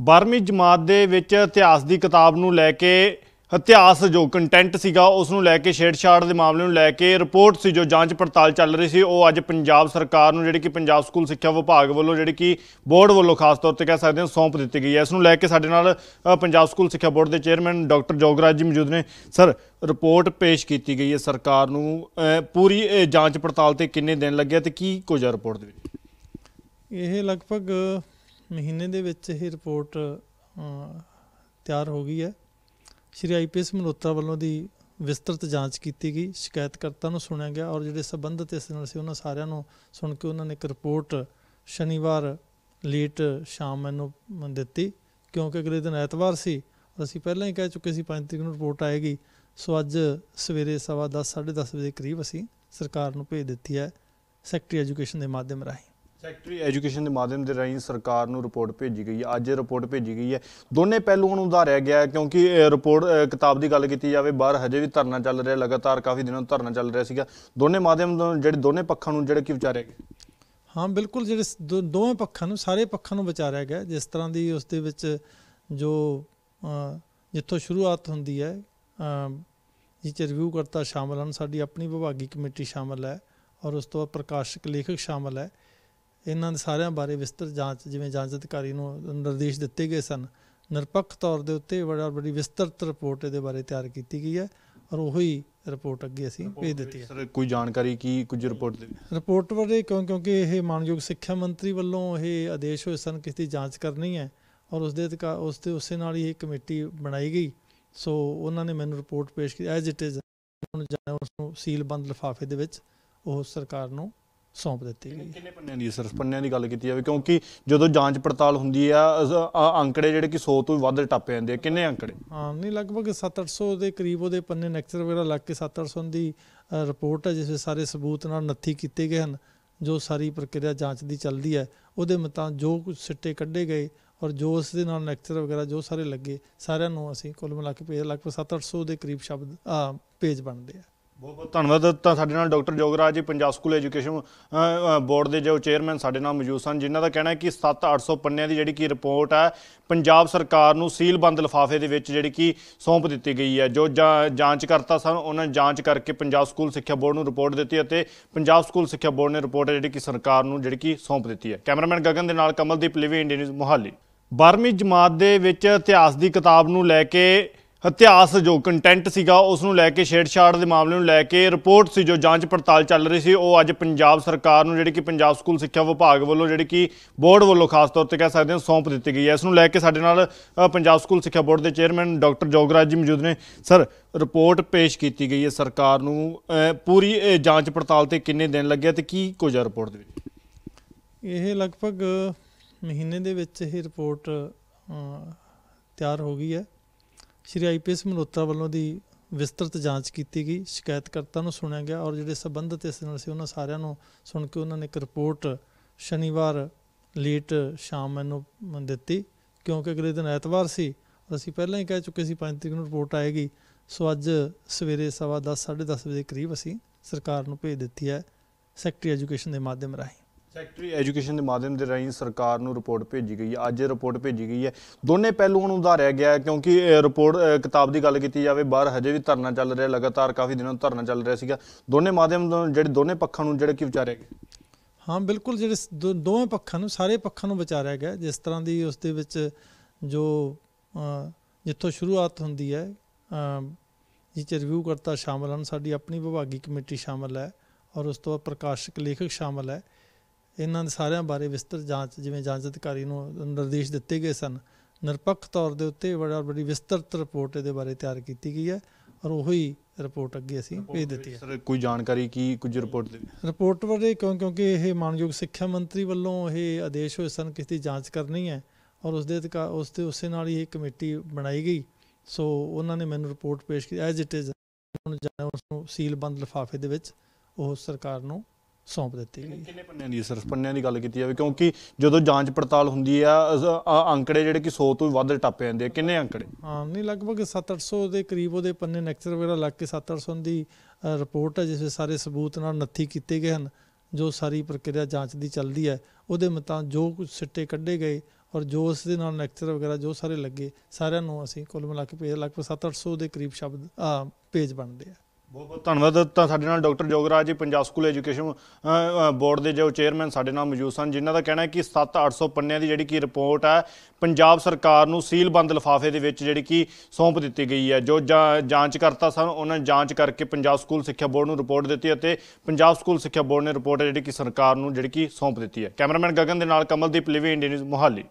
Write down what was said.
12ਵੀਂ ਜਮਾਤ ਦੇ ਵਿੱਚ ਇਤਿਹਾਸ ਦੀ ਕਿਤਾਬ ਨੂੰ ਲੈ ਕੇ ਇਤਿਹਾਸ ਜੋ ਕੰਟੈਂਟ ਸੀਗਾ, ਉਸ ਨੂੰ ਲੈ ਕੇ ਛੇੜਛਾੜ ਦੇ ਮਾਮਲੇ ਨੂੰ ਲੈ ਕੇ ਰਿਪੋਰਟ ਸੀ ਜੋ ਜਾਂਚ ਪੜਤਾਲ ਚੱਲ ਰਹੀ ਸੀ। ਉਹ ਅੱਜ ਪੰਜਾਬ ਸਰਕਾਰ ਨੂੰ ਜਿਹੜੀ ਕਿ ਪੰਜਾਬ ਸਕੂਲ ਸਿੱਖਿਆ ਵਿਭਾਗ ਵੱਲੋਂ ਜਿਹੜੀ ਕਿ ਬੋਰਡ ਵੱਲੋਂ ਖਾਸ ਤੌਰ ਤੇ ਕਹਿ ਸਕਦੇ ਹਾਂ ਸੌਂਪ ਦਿੱਤੀ ਗਈ ਹੈ। ਇਸ ਨੂੰ ਲੈ ਕੇ ਸਾਡੇ ਨਾਲ ਪੰਜਾਬ ਸਕੂਲ ਸਿੱਖਿਆ ਬੋਰਡ ਦੇ ਚੇਅਰਮੈਨ ਡਾਕਟਰ ਜੋਗਰਾਜ ਜੀ ਮੌਜੂਦ ਨੇ। ਸਰ ਰਿਪੋਰਟ ਪੇਸ਼ ਕੀਤੀ ਗਈ ਹੈ ਸਰਕਾਰ ਨੂੰ। ਪੂਰੀ ਜਾਂਚ ਪੜਤਾਲ ਤੇ ਕਿੰਨੇ ਦਿਨ ਲੱਗਿਆ ਤੇ ਕੀ ਕੁਝ ਹੈ ਰਿਪੋਰਟ ਦੇ ਵਿੱਚ? ਇਹ ਲਗਭਗ ਮਹੀਨੇ ਦੇ ਵਿੱਚ ਇਹ ਰਿਪੋਰਟ ਤਿਆਰ ਹੋ ਗਈ ਹੈ। ਸ਼੍ਰੀ ਆਈਪੀਐਸ ਮਲਹੋਤਰਾ ਵੱਲੋਂ ਦੀ ਵਿਸਤ੍ਰਿਤ ਜਾਂਚ ਕੀਤੀ ਗਈ। ਸ਼ਿਕਾਇਤਕਰਤਾ ਨੂੰ ਸੁਣਿਆ ਗਿਆ ਔਰ ਜਿਹੜੇ ਸੰਬੰਧਿਤ ਇਸ ਨਾਲ ਸੀ ਉਹਨਾਂ ਸਾਰਿਆਂ ਨੂੰ ਸੁਣ ਕੇ ਉਹਨਾਂ ਨੇ ਇੱਕ ਰਿਪੋਰਟ ਸ਼ਨੀਵਾਰ ਲੇਟ ਸ਼ਾਮ ਮੈਨੂੰ ਦਿੱਤੀ। ਕਿਉਂਕਿ ਅਗਲੇ ਦਿਨ ਐਤਵਾਰ ਸੀ ਅਸੀਂ ਪਹਿਲਾਂ ਹੀ ਕਹਿ ਚੁੱਕੇ ਸੀ 5 ਤਰੀਕ ਨੂੰ ਰਿਪੋਰਟ ਆਏਗੀ। ਸੋ ਅੱਜ ਸਵੇਰੇ ਸਵਾ ਦਸ, ਸਾਢੇ 10 ਵਜੇ ਕਰੀਬ ਅਸੀਂ ਸਰਕਾਰ ਨੂੰ ਭੇਜ ਦਿੱਤੀ ਹੈ ਸੈਕਟਰੀ ਐਜੂਕੇਸ਼ਨ ਦੇ ਮਾਧਿਅਮ ਰਾਹੀਂ। ਸੈਕਟਰੀ ਐਜੂਕੇਸ਼ਨ ਦੇ ਮਾਧਿਅਮ ਦੇ ਰਾਹੀਂ ਸਰਕਾਰ ਨੂੰ ਰਿਪੋਰਟ ਭੇਜੀ ਗਈ ਹੈ। ਅੱਜ ਇਹ ਰਿਪੋਰਟ ਭੇਜੀ ਗਈ ਹੈ। ਦੋਨੇ ਪਹਿਲੂਆਂ ਨੂੰ ਉਧਾਰਿਆ ਗਿਆ ਕਿਉਂਕਿ ਰਿਪੋਰਟ ਕਿਤਾਬ ਦੀ ਗੱਲ ਕੀਤੀ ਜਾਵੇ ਬਾਹਰ ਹਜੇ ਵੀ ਧਰਨਾ ਚੱਲ ਰਿਹਾ ਲਗਾਤਾਰ ਕਾਫੀ ਦਿਨਾਂ ਤੋਂ ਧਰਨਾ ਚੱਲ ਰਿਹਾ ਸੀਗਾ। ਦੋਨੇ ਮਾਧਿਅਮ ਤੋਂ ਜਿਹੜੇ ਦੋਨੇ ਪੱਖਾਂ ਨੂੰ ਜਿਹੜੇ ਕਿ ਵਿਚਾਰਿਆ ਗਿਆ ਹਾਂ ਬਿਲਕੁਲ ਜਿਹੜੇ ਦੋ- ਦੋਵੇਂ ਪੱਖਾਂ ਨੂੰ ਸਾਰੇ ਪੱਖਾਂ ਨੂੰ ਵਿਚਾਰਿਆ ਗਿਆ। ਜਿਸ ਤਰ੍ਹਾਂ ਦੀ ਉਸ ਦੇ ਵਿੱਚ ਜੋ ਜਿੱਥੋਂ ਸ਼ੁਰੂਆਤ ਹੁੰਦੀ ਹੈ ਅ, ਜਿਹ 'ਚ ਰਿਵਿਊ ਕਰਤਾ ਸ਼ਾਮਲ ਹਨ ਸਾਡੀ ਆਪਣੀ ਵਿਭਾਗੀ ਕਮੇਟੀ ਸ਼ਾਮਲ ਹੈ ਔਰ ਉਸ ਤੋਂ ਬਾਅਦ ਪ੍ਰਕਾਸ਼ਕ ਲੇਖਕ ਸ਼ਾਮਲ ਹੈ। ਇਹਨਾਂ ਦੇ ਸਾਰਿਆਂ ਬਾਰੇ ਵਿਸਤ੍ਰਿਤ ਜਾਂਚ ਜਿਵੇਂ ਜਾਂਚ ਅਧਿਕਾਰੀ ਨੂੰ ਨਿਰਦੇਸ਼ ਦਿੱਤੇ ਗਏ ਸਨ ਨਿਰਪੱਖ ਤੌਰ ਦੇ ਉੱਤੇ ਬੜਾ ਬੜੀ ਵਿਸਤ੍ਰਿਤ ਰਿਪੋਰਟ ਇਹਦੇ ਬਾਰੇ ਤਿਆਰ ਕੀਤੀ ਗਈ ਹੈ ਔਰ ਉਹੀ ਰਿਪੋਰਟ ਅੱਗੇ ਅਸੀਂ ਭੇਜ ਦਿੱਤੀ ਹੈ ਸਰ ਕੋਈ ਜਾਣਕਾਰੀ ਕੀ ਕੁਝ ਰਿਪੋਰਟ ਦੇ? ਰਿਪੋਰਟ ਬਾਰੇ ਕਿਉਂ ਕਿਉਂਕਿ ਇਹ ਮਾਨਯੋਗ ਸਿੱਖਿਆ ਮੰਤਰੀ ਵੱਲੋਂ ਇਹ ਆਦੇਸ਼ ਹੋਏ ਸਨ ਕਿ ਇਸ ਦੀ ਜਾਂਚ ਕਰਨੀ ਹੈ ਔਰ ਉਸ ਦੇ ਉਸ ਦੇ ਉਸੇ ਨਾਲ ਹੀ ਇਹ ਕਮੇਟੀ ਬਣਾਈ ਗਈ ਸੋ ਉਹਨਾਂ ਨੇ ਮੈਨੂੰ ਰਿਪੋਰਟ ਪੇਸ਼ ਕੀਤੀ ਐਜ਼ ਇਟ ਇਜ਼ ਉਸ ਨੂੰ ਸੀਲ ਬੰਦ ਲਿਫਾਫੇ ਦੇ ਵਿੱਚ ਉਹ ਸਰਕਾਰ ਨੂੰ ਸੌਂਪ ਦਿੱਤੀ ਗਈ। ਕਿੰਨੇ ਪੰਨਿਆਂ ਦੀ ਸਰ ਪੰਨਿਆਂ ਦੀ ਗੱਲ ਕੀਤੀ ਜਾਵੇ ਕਿਉਂਕਿ ਜਦੋਂ ਜਾਂਚ ਪੜਤਾਲ ਹੁੰਦੀ ਆ ਅੰਕੜੇ ਜਿਹੜੇ ਕਿ 100 ਤੋਂ ਵੱਧ ਟੱਪ ਜਾਂਦੇ ਆ ਕਿੰਨੇ ਅੰਕੜੇ? ਹਾਂ ਨਹੀਂ ਲਗਭਗ 7-800 ਦੇ ਕਰੀਬ ਉਹਦੇ ਪੰਨੇ ਨੈਕਚਰ ਵਗੈਰਾ ਲੱਗ ਕੇ 7-800 ਦੀ ਰਿਪੋਰਟ ਹੈ ਜਿਸ ਵਿੱਚ ਸਾਰੇ ਸਬੂਤ ਨਾਲ ਨੱਥੀ ਕੀਤੇ ਗਏ ਹਨ ਜੋ ਸਾਰੀ ਪ੍ਰਕਿਰਿਆ ਜਾਂਚ ਦੀ ਚੱਲਦੀ ਹੈ। ਉਹਦੇ ਮੁਤਾਬਕ ਜੋ ਕੁਝ ਸਿੱਟੇ ਕੱਢੇ ਗਏ ਔਰ ਜੋ ਉਸ ਦੇ ਨਾਲ ਨੈਕਚਰ ਵਗੈਰਾ ਜੋ ਸਾਰੇ ਲੱਗੇ ਸਾਰਿਆਂ ਨੂੰ ਅਸੀਂ ਕੁੱਲ ਮਿਲਾ ਕੇ ਪੇਜ ਲਗਭਗ 7-800 ਦੇ ਕਰੀਬ ਸ਼ਬਦ ਪੇਜ ਬਣਦੇ ਆ। ਬਹੁਤ ਬਹੁਤ ਧੰਨਵਾਦ। ਤਾਂ ਸਾਡੇ ਨਾਲ ਡਾਕਟਰ ਜੋਗਰਾਜ ਜੀ, ਪੰਜਾਬ ਸਕੂਲ ਐਜੂਕੇਸ਼ਨ ਬੋਰਡ ਦੇ ਜੋ ਚੇਅਰਮੈਨ ਸਾਡੇ ਨਾਲ ਮੌਜੂਦ ਸਨ, ਜਿਨ੍ਹਾਂ ਦਾ ਕਹਿਣਾ ਹੈ ਕਿ 7-800 ਪੰਨਿਆਂ ਦੀ ਜਿਹੜੀ ਕਿ ਰਿਪੋਰਟ ਹੈ, ਪੰਜਾਬ ਸਰਕਾਰ ਨੂੰ ਸੀਲਬੰਦ ਲਿਫਾਫੇ ਦੇ ਵਿੱਚ ਜਿਹੜੀ ਕਿ ਸੌਂਪ ਦਿੱਤੀ ਗਈ ਹੈ। ਜੋ ਜਾਂ- ਜਾਂਚ ਕਰਤਾ ਸਨ, ਉਹਨਾਂ ਨੇ ਜਾਂਚ ਕਰਕੇ ਪੰਜਾਬ ਸਕੂਲ ਸਿੱਖਿਆ ਬੋਰਡ ਨੂੰ ਰਿਪੋਰਟ ਦਿੱਤੀ ਅਤੇ ਪੰਜਾਬ ਸਕੂਲ ਸਿੱਖਿਆ ਬੋਰਡ ਨੇ ਰਿਪੋਰਟ ਜਿਹੜੀ ਕਿ ਸਰਕਾਰ ਨੂੰ ਜਿਹੜੀ ਕਿ ਸੌਂਪ ਦਿੱਤੀ ਹੈ। ਕੈਮਰਾਮੈਨ ਗਗਨ ਦੇ ਨਾਲ ਕਮਲਦੀਪ ਲਿਵੀ, ਇੰਡੀਆ ਨਿਊਜ਼ ਮੁਹਾਲੀ। 12ਵੀਂ ਜਮਾਤ ਦੇ ਵਿੱਚ ਇਤਿਹਾਸ ਦੀ ਕਿਤਾਬ ਨੂੰ ਲੈ ਕੇ ਇਤਿਹਾਸ ਜੋ ਕੰਟੈਂਟ ਸੀਗਾ ਉਸ ਨੂੰ ਲੈ ਕੇ ਛੇੜਛਾੜ ਦੇ ਮਾਮਲੇ ਨੂੰ ਲੈ ਕੇ ਰਿਪੋਰਟ ਸੀ ਜੋ ਜਾਂਚ ਪੜਤਾਲ ਚੱਲ ਰਹੀ ਸੀ ਉਹ ਅੱਜ ਪੰਜਾਬ ਸਰਕਾਰ ਨੂੰ ਜਿਹੜੀ ਕਿ ਪੰਜਾਬ ਸਕੂਲ ਸਿੱਖਿਆ ਵਿਭਾਗ ਵੱਲੋਂ ਜਿਹੜੀ ਕਿ ਬੋਰਡ ਵੱਲੋਂ ਖਾਸ ਤੌਰ ਤੇ ਕਹਿ ਸਕਦੇ ਹਾਂ ਸੌਂਪ ਦਿੱਤੀ ਗਈ ਹੈ। ਇਸ ਨੂੰ ਲੈ ਕੇ ਸਾਡੇ ਨਾਲ ਪੰਜਾਬ ਸਕੂਲ ਸਿੱਖਿਆ ਬੋਰਡ ਦੇ ਚੇਅਰਮੈਨ ਡਾਕਟਰ ਜੋਗਰਾਜ ਜੀ ਮੌਜੂਦ ਨੇ। ਸਰ ਰਿਪੋਰਟ ਪੇਸ਼ ਕੀਤੀ ਗਈ ਹੈ ਸਰਕਾਰ ਨੂੰ ਪੂਰੀ ਅ, ਜਾਂਚ ਪੜਤਾਲ ਤੇ ਕਿੰਨੇ ਦਿਨ ਲੱਗੇ ਤੇ ਕੀ ਕੁਝ ਹੈ ਰਿਪੋਰਟ ਦੇ ਵਿੱਚ? ਇਹ ਲਗਭਗ ਮਹੀਨੇ ਦੇ ਵਿੱਚ ਇਹ ਰਿਪੋਰਟ ਤਿਆਰ ਹੋ ਗਈ ਹੈ। ਸ਼੍ਰੀ ਆਈਪੀਐਸ ਮਲਹੋਤਰਾ ਵੱਲੋਂ ਦੀ ਵਿਸਤ੍ਰਿਤ ਜਾਂਚ ਕੀਤੀ ਗਈ ਸ਼ਿਕਾਇਤਕਰਤਾ ਨੂੰ ਸੁਣਿਆ ਗਿਆ ਔਰ ਜਿਹੜੇ ਸੰਬੰਧਿਤ ਇਸ ਨਾਲ ਸੀ ਉਹਨਾਂ ਸਾਰਿਆਂ ਨੂੰ ਸੁਣ ਕੇ ਉਹਨਾਂ ਨੇ ਇੱਕ ਰਿਪੋਰਟ ਸ਼ਨੀਵਾਰ ਲੇਟ ਸ਼ਾਮ ਮੈਨੂੰ ਦਿੱਤੀ ਕਿਉਂਕਿ ਅਗਲੇ ਦਿਨ ਐਤਵਾਰ ਸੀ ਅਸੀਂ ਪਹਿਲਾਂ ਹੀ ਕਹਿ ਚੁੱਕੇ ਸੀ 5 ਤਰੀਕ ਨੂੰ ਰਿਪੋਰਟ ਆਏਗੀ ਸੋ ਅੱਜ ਸਵੇਰੇ ਸਵਾ ਦਸ, ਸਾਢੇ 10 ਵਜੇ ਕਰੀਬ ਅਸੀਂ ਸਰਕਾਰ ਨੂੰ ਭੇਜ ਦਿੱਤੀ ਹੈ ਸੈਕਟਰੀ ਐਜੂਕੇਸ਼ਨ ਦੇ ਮਾਧਿਅਮ ਰਾਹੀਂ। ਸੈਕਟਰੀ ਐਜੂਕੇਸ਼ਨ ਦੇ ਮਾਧਿਅਮ ਦੇ ਰਾਹੀਂ ਸਰਕਾਰ ਨੂੰ ਰਿਪੋਰਟ ਭੇਜੀ ਗਈ ਹੈ। ਅੱਜ ਰਿਪੋਰਟ ਭੇਜੀ ਗਈ ਹੈ। ਦੋਨੇ ਪਹਿਲੂਆਂ ਨੂੰ ਉਧਾਰਿਆ ਗਿਆ ਕਿਉਂਕਿ ਰਿਪੋਰਟ ਕਿਤਾਬ ਦੀ ਗੱਲ ਕੀਤੀ ਜਾਵੇ, ਬਾਹਰ ਹਜੇ ਵੀ ਧਰਨਾ ਚੱਲ ਰਿਹਾ, ਲਗਾਤਾਰ ਕਾਫੀ ਦਿਨਾਂ ਤੋਂ ਧਰਨਾ ਚੱਲ ਰਿਹਾ ਸੀਗਾ। ਦੋਨੇ ਮਾਧਿਅਮ ਜਿਹੜੇ ਦੋਨੇ ਪੱਖਾਂ ਨੂੰ ਜਿਹੜੇ ਕਿ ਵਿਚਾਰਿਆ ਗਿਆ? ਹਾਂ, ਬਿਲਕੁਲ ਜਿਹੜੇ ਦੋ- ਦੋਵੇਂ ਪੱਖਾਂ ਨੂੰ, ਸਾਰੇ ਪੱਖਾਂ ਨੂੰ ਵਿਚਾਰਿਆ ਗਿਆ। ਜਿਸ ਤਰ੍ਹਾਂ ਦੀ ਉਸ ਦੇ ਵਿੱਚ ਜੋ ਜਿੱਥੋਂ ਸ਼ੁਰੂਆਤ ਹੁੰਦੀ ਹੈ ਜਿਸ 'ਚ ਰਿਵਿਊ ਕਰਤਾ ਸ਼ਾਮਲ ਹਨ, ਸਾਡੀ ਆਪਣੀ ਵਿਭਾਗੀ ਕਮੇਟੀ ਸ਼ਾਮਲ ਹੈ ਔਰ ਉਸ ਤੋਂ ਬਾਅਦ ਪ੍ਰਕਾਸ਼ਕ ਲੇਖਕ ਸ਼ਾਮਲ ਹੈ। ਇਹਨਾਂ ਦੇ ਸਾਰਿਆਂ ਬਾਰੇ ਵਿਸਤ੍ਰਿਤ ਜਾਂਚ ਜਿਵੇਂ ਜਾਂਚ ਅਧਿਕਾਰੀ ਨੂੰ ਨਿਰਦੇਸ਼ ਦਿੱਤੇ ਗਏ ਸਨ ਨਿਰਪੱਖ ਤੌਰ ਦੇ ਉੱਤੇ ਬੜਾ ਬੜੀ ਵਿਸਤ੍ਰਿਤ ਰਿਪੋਰਟ ਇਹਦੇ ਬਾਰੇ ਤਿਆਰ ਕੀਤੀ ਗਈ ਹੈ ਔਰ ਉਹੀ ਰਿਪੋਰਟ ਅੱਗੇ ਅਸੀਂ ਭੇਜ ਦਿੱਤੀ ਹੈ ਸਰ ਕੋਈ ਜਾਣਕਾਰੀ ਕੀ ਕੁਝ ਰਿਪੋਰਟ ਦੇ? ਰਿਪੋਰਟ ਬਾਰੇ ਕਿਉਂ ਕਿਉਂਕਿ ਇਹ ਮਾਨਯੋਗ ਸਿੱਖਿਆ ਮੰਤਰੀ ਵੱਲੋਂ ਇਹ ਆਦੇਸ਼ ਹੋਏ ਸਨ ਕਿ ਇਸ ਦੀ ਜਾਂਚ ਕਰਨੀ ਹੈ ਔਰ ਉਸ ਦੇ ਉਸ ਦੇ ਉਸੇ ਨਾਲ ਹੀ ਇਹ ਕਮੇਟੀ ਬਣਾਈ ਗਈ ਸੋ ਉਹਨਾਂ ਨੇ ਮੈਨੂੰ ਰਿਪੋਰਟ ਪੇਸ਼ ਕੀਤੀ ਐਜ਼ ਇਟ ਇਜ਼ ਹੁਣ ਜਾਂ ਉਸ ਨੂੰ ਸੀਲ ਬੰਦ ਲਿਫਾਫੇ ਦੇ ਵਿੱਚ ਉਹ ਸਰਕਾਰ ਨੂੰ ਸੌਂਪ ਦਿੱਤੀ ਗਈ। ਕਿੰਨੇ ਪੰਨਿਆਂ ਦੀ ਸਰ? ਪੰਨਿਆਂ ਦੀ ਗੱਲ ਕੀਤੀ ਜਾਵੇ ਕਿਉਂਕਿ ਜਦੋਂ ਜਾਂਚ ਪੜਤਾਲ ਹੁੰਦੀ ਆ ਅੰਕੜੇ ਜਿਹੜੇ ਕਿ 100 ਤੋਂ ਵੀ ਵੱਧ ਟੱਪ ਜਾਂਦੇ ਆ ਕਿੰਨੇ ਅੰਕੜੇ? ਹਾਂ ਨਹੀਂ ਲਗਭਗ 7-800 ਦੇ ਕਰੀਬ ਉਹਦੇ ਪੰਨੇ ਨੈਕਚਰ ਵਗੈਰਾ ਲੱਗ ਕੇ 7-800 ਦੀ ਰਿਪੋਰਟ ਹੈ ਜਿਸ ਵਿੱਚ ਸਾਰੇ ਸਬੂਤ ਨਾਲ ਨੱਥੀ ਕੀਤੇ ਗਏ ਹਨ ਜੋ ਸਾਰੀ ਪ੍ਰਕਿਰਿਆ ਜਾਂਚ ਦੀ ਚੱਲਦੀ ਹੈ। ਉਹਦੇ ਮੁਤਾਬਕ ਜੋ ਕੁਝ ਸਿੱਟੇ ਕੱਢੇ ਗਏ ਔਰ ਜੋ ਉਸ ਦੇ ਨਾਲ ਲੈਕਚਰ ਵਗੈਰਾ ਜੋ ਸਾਰੇ ਲੱਗੇ ਸਾਰਿਆਂ ਨੂੰ ਅਸੀਂ ਕੁੱਲ ਮਿਲਾ ਕੇ ਪੇਜ ਲਗਭਗ 7-800 ਦੇ ਕਰੀਬ ਸ਼ਬਦ ਪੇਜ ਬਣਦੇ ਆ। ਬਹੁਤ ਬਹੁਤ ਧੰਨਵਾਦ। ਤਾਂ ਸਾਡੇ ਨਾਲ ਡਾਕਟਰ ਜੋਗਰਾਜ ਜੀ, ਪੰਜਾਬ ਸਕੂਲ ਐਜੂਕੇਸ਼ਨ ਬੋਰਡ ਦੇ ਜੋ ਚੇਅਰਮੈਨ ਸਾਡੇ ਨਾਲ ਮੌਜੂਦ ਸਨ, ਜਿਨ੍ਹਾਂ ਦਾ ਕਹਿਣਾ ਹੈ ਕਿ 7-800 ਪੰਨਿਆਂ ਦੀ ਜਿਹੜੀ ਕਿ ਰਿਪੋਰਟ ਹੈ, ਪੰਜਾਬ ਸਰਕਾਰ ਨੂੰ ਸੀਲਬੰਦ ਲਿਫਾਫੇ ਦੇ ਵਿੱਚ ਜਿਹੜੀ ਕਿ ਸੌਂਪ ਦਿੱਤੀ ਗਈ ਹੈ। ਜੋ ਜਾਂ- ਜਾਂਚ ਕਰਤਾ ਸਨ, ਉਹਨਾਂ ਜਾਂਚ ਕਰਕੇ ਪੰਜਾਬ ਸਕੂਲ ਸਿੱਖਿਆ ਬੋਰਡ ਨੂੰ ਰਿਪੋਰਟ ਦਿੱਤੀ ਅਤੇ ਪੰਜਾਬ ਸਕੂਲ ਸਿੱਖਿਆ ਬੋਰਡ ਨੇ ਰਿਪੋਰਟ ਜਿਹੜੀ ਕਿ ਸਰਕਾਰ ਨੂੰ ਜਿਹੜੀ ਕਿ ਸੌਂਪ ਦਿੱਤੀ ਹੈ। ਕੈਮਰਾਮੈਨ ਗਗਨ ਦੇ ਨਾਲ ਕਮਲਦੀਪ ਲਿਵੀ ਇੰਡੀਆ ਨਿਊਜ਼ ਮੋਹਾਲੀ।